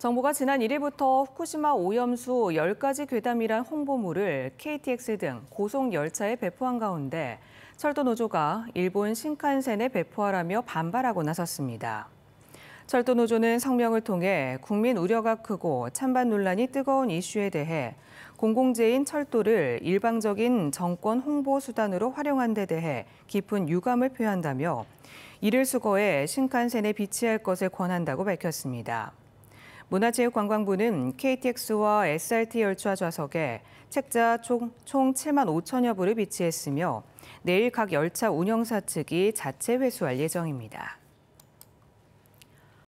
정부가 지난 1일부터 후쿠시마 오염수 10가지 괴담이란 홍보물을 KTX 등 고속 열차에 배포한 가운데 철도 노조가 일본 신칸센에 배포하라며 반발하고 나섰습니다. 철도 노조는 성명을 통해 국민 우려가 크고 찬반 논란이 뜨거운 이슈에 대해 공공재인 철도를 일방적인 정권 홍보 수단으로 활용한 데 대해 깊은 유감을 표한다며 이를 수거해 신칸센에 비치할 것을 권한다고 밝혔습니다. 문화체육관광부는 KTX와 SRT 열차 좌석에 책자 총, 총 7만 5천여 부를 비치했으며 내일 각 열차 운영사 측이 자체 회수할 예정입니다.